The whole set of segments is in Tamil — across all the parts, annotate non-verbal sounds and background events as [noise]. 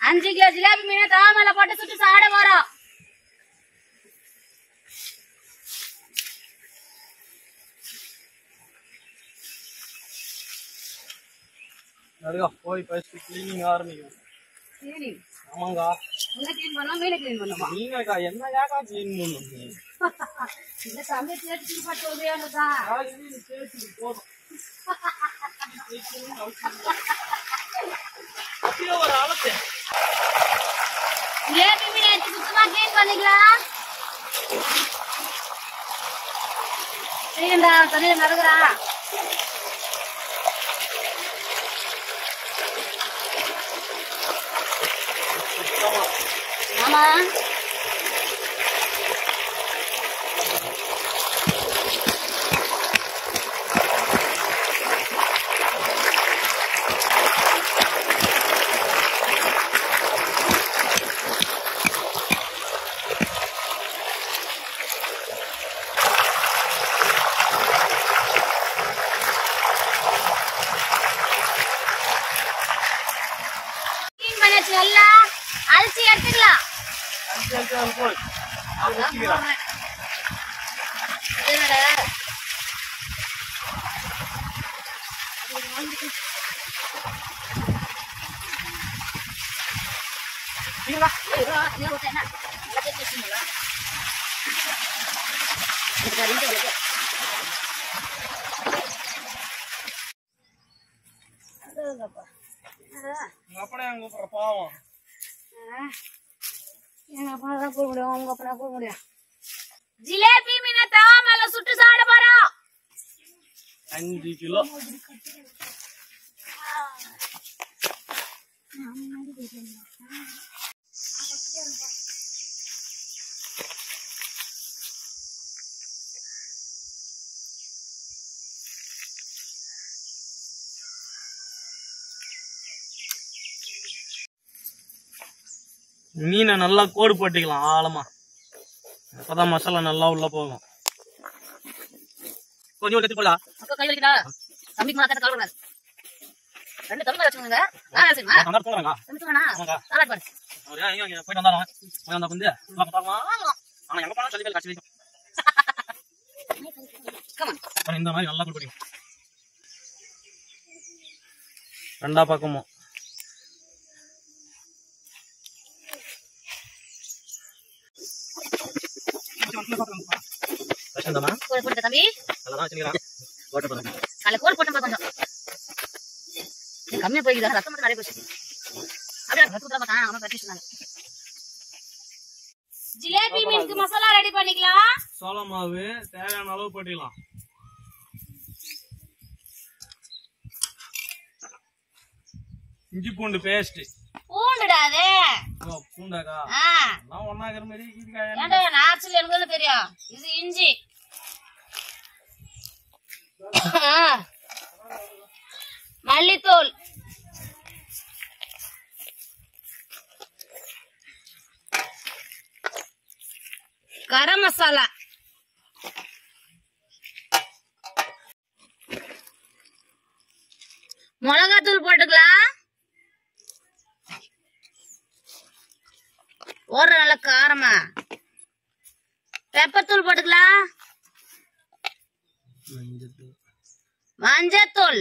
அஞ்சு கிலோ ஜிலேபி மீன் தாமலை போட்டு சுட்டு சாப்பிட போறோம் நடுகா போய் ஃபர்ஸ்ட் கிளீனிங் ஆரம்பிக்கும் சரி ஆமாங்கா என்ன கிளீன் பண்ணலாம் மீனை கிளீன் பண்ணுமா நீங்கக்கா என்ன ஏக்கா கிளீன் பண்ணுங்க இந்த தம்பி சேர்த்து பட்டு உதயானுதான் போதும் அப்படியே ஒரு ஆளத்தை ஜிலேபி சுத்தமா கிளீன் பண்ணிக்கலாம் சரிடா தண்ணியில நடக்குறா ஆமா கிளீன் பண்ணியாச்சு அரிசி எடுத்துக்கலாம். அஞ்சு அஞ்சு அது போய் அது வச்சுக்கிறேன் என்னடா உங்க அப்பனே அங்க கூப்பிடுற பாவம் எங்க அப்பா தான் அப்பா போக முடியும் ஜிலேபி மீனை தாமல சுட்டு சாப்பிட போறோம். அஞ்சு கிலோ. மீனை நல்லா கோடு போட்டுக்கலாம் ஆழமா. அப்பதான் மசாலா நல்லா உள்ள போகும். கொஞ்சம் போடலாம் அக்கா கை வலிக்குதா தம்பிக்கு மாத்தாட்ட கலவக்கூடாது ரெண்டு தம்பி வச்சுக்கோங்க நான் கண்டார் போடுறாங்க தம்பி வேணா ஆமாக்கா. நல்லா பாரு. அவரு ஏன் இங்க போயிட்டு வந்தாரா போய் வந்தா வந்து பார்க்கலாம் ஆனா எங்க போனாலும் சொல்லி கட்சி வைக்கும். கமான் இந்த மாதிரி நல்லா கொடுப்பீங்க ரெண்டா பக்கமும் கஷ்டம்தானா கோல் போட்டு தம்பி. நல்லா தான் வச்சுக்கலாம் ஓட்ட பாருங்க காலை கோல் போட்டு கொஞ்சம். இது கம்மியா போய்க்குதா. ரத்தம் மட்டும் நிறைய போச்சு. அப்படியே ரத்தம் கூட பார்த்தா அம்மா கட்டி சொன்னாங்க ஜிலேபி மீனுக்கு மசாலா ரெடி பண்ணிக்கலாம் சோள மாவு தேவையான அளவு போட்டுக்கலாம். இஞ்சி பூண்டு பேஸ்ட் அது பூண்டாக்கா. ஒன்னாகிற மாதிரி நாச்சுல எனக்கு தெரியும். இது இஞ்சி. மல்லித்தூள். கரம் மசாலா. மிளகாத்தூள் போட்டுக்கலாம் ஓடுற நல்ல காரமா பெப்பர் தூள் போட்டுக்கலாம்? மஞ்சத்தூள்.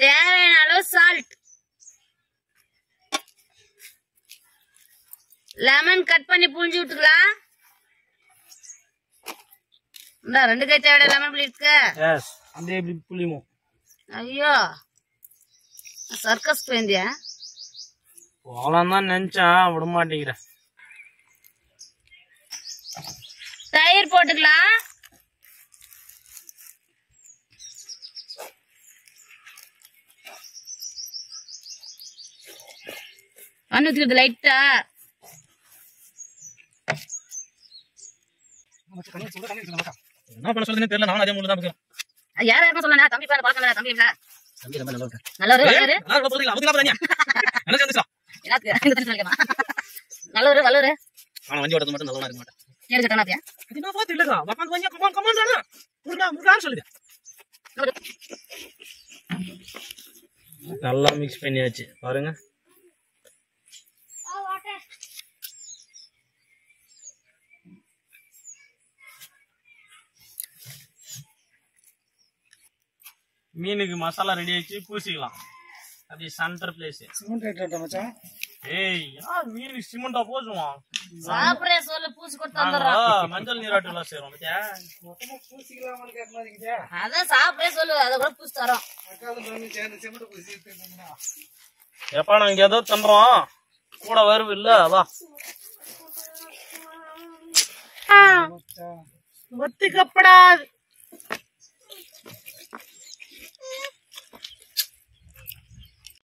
தேவையான அளவு சால்ட் லெமன் கட் பண்ணி புழிஞ்சு விட்டுக்கலாம். இந்தா ரெண்டு கை தேவையான லெமன் புளி இருக்கு. ஐயோ சர்க்கஸ் போயிருந்தியா போலாம் தான் நினைச்சேன் விட மாட்டேங்கிறேன் தயிர் போட்டுக்கலாம். ஊற்றிக்கிறது லைட்டா என்ன பண்ண சொல்லுதுன்னு தெரியல நானும் அதே மூலம் தான் யாரா இருக்கும் சொல்லணும் தம்பி பேர பழக்கம் இல்ல, தம்பி இல்ல தம்பி ரொம்ப நல்லா நல்லா [laughs] நல்லவரு வல்லவரு ஆனா வண்டி ஓடுறது மட்டும் நல்லா இருக்க மாட்டேன் ஏறு கட்டணாத்தியா அது நான் பார்த்து இல்லைக்கா உட்காந்து வாங்க கமான் கமான் தானே முருகா முருகான்னு சொல்லுங்க நல்லா மிக்ஸ் பண்ணியாச்சு பாருங்க மீனுக்கு மசாலா ரெடி ஆயிடுச்சு பூசிக்கலாம் அப்படியே சென்டர் பிளேஸ் மச்சான் ஏய் யார் மீனுக்கு சிமெண்டா போதுவான் சாப்பிடே சொல்லு பூசி கொடுத்து மஞ்சள் நீராட்டு எல்லாம் கேட்கலாதீங்க அதான் சாப்பிடே சொல்லு அதை கூட பூசி தரோம். எப்பா நாங்க ஏதோ தந்துறோம். கூட வருவு இல்ல வா. ஒத்துக்கப்படாது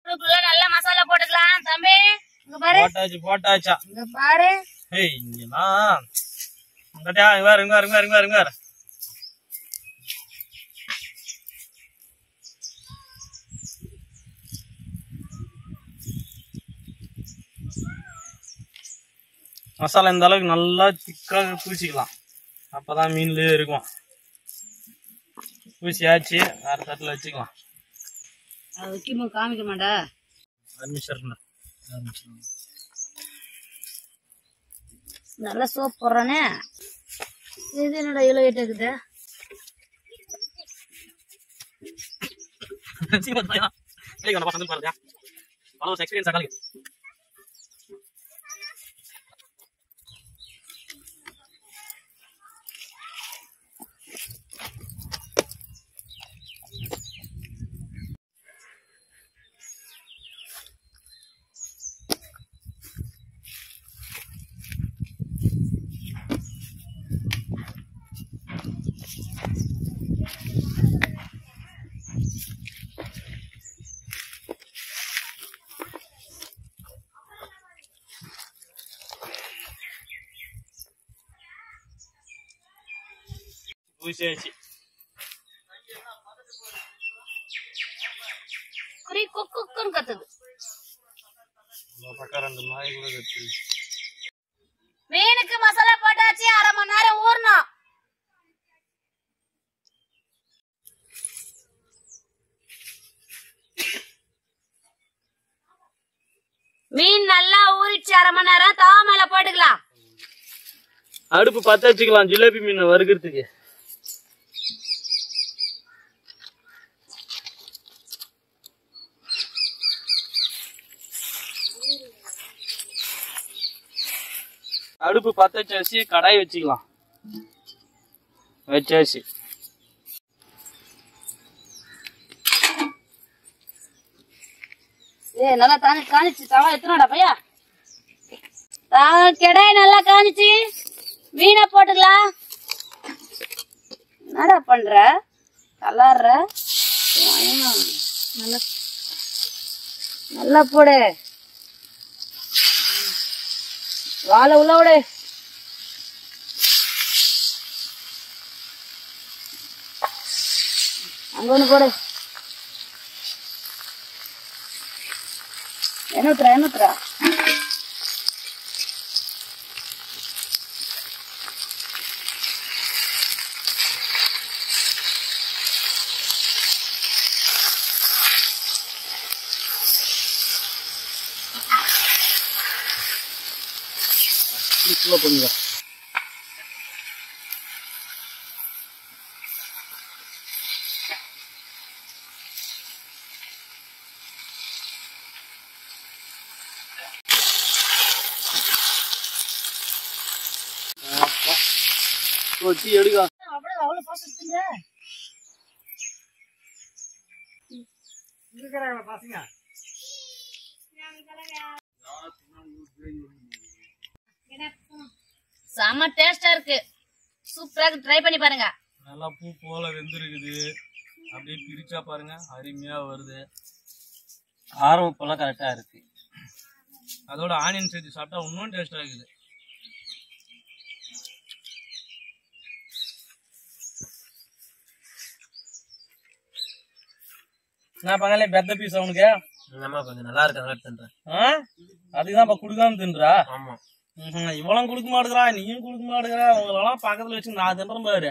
இதுக்குள்ள நல்லா மசாலா போட்டுக்கலாம் தம்பி இங்க பாரு போட்டாச்சு போட்டாச்சா? இங்க பாரு. ஏய் இங்கலாம் அங்கட்டியா இங்க வேற இங்க வேற இங்க வேற இங்க வேற இங்க வேற மசாலா இந்த அளவுக்கு நல்லா திக்காக பூசிக்கலாம் அப்பதான் மீன்லயே இருக்கும். பூசியாச்சு வேற தட்டில் வச்சுக்கலாம். அது காமிக்க மாட்டா. அட்மிஷன் நல்லா சோப் போடுறானே. இது என்னடா இவ்வளோ வெயிட் இருக்குது [laughs] எக்ஸ்பீரியன்ஸ் ஆகாது பூசியாச்சு குறி குக்கு குக்குன்னு கத்துது. இந்த பக்கம் ரெண்டு நாய் கூட கத்து மீனுக்கு மசாலா போட்டாச்சு அரை மணி நேரம் ஊறணும். மீன் நல்லா ஊறிச்சு அரை மணி நேரம் தவா மேல போட்டுக்கலாம். அடுப்பு பத்த வச்சுக்கலாம் ஜிலேபி மீன் வறுக்கிறதுக்கு. அடுப்பு பத்த வச்சாச்சு கடாய் வச்சுக்கலாம். வச்சாச்சு ஏ நல்லா தானி காணிச்சு தவா எத்தனோடா பையா? கெடாய் நல்லா காணிச்சு மீனை போட்டுக்கலாம். என்னடா பண்ற? கலாடுற நல்லா நல்லா போடு. வாழை உள்ள விடு அங்க ஒண்ணு போடு என்ன ஊத்துறா என்ன ஊத்துறா சீக்கிரம் பண்ணுங்க கொட்டி எடுக்க. இருக்கிறாங்களா பசங்க. செம்ம டேஸ்டா இருக்கு. சூப்பரா இருக்கு. ட்ரை பண்ணி பாருங்க. நல்லா பூ போல வெந்திருக்குது. அப்படியே பிரிச்சா பாருங்க. அருமையா வருது. ஆரம் உப்பெல்லாம் கரெக்டா இருக்கு. அதோட ஆனியன் சேர்த்து சாப்பிட்டா இன்னும் டேஸ்டா இருக்குது. நான் பங்காளி பெத்த பீஸ் அவனுக்கு நல்லா இருக்கு? அதனால தின்றேன் ஆ? அதுக்குதான் இப்ப குடுக்காம தின்றா? ஆமா. இவளும் கொடுக்க மாட்டேங்கிறா நீயும் கொடுக்க மாட்டேங்கிறா உங்களெல்லாம் பக்கத்துல வச்சு நான் தின்றேன் பாரு.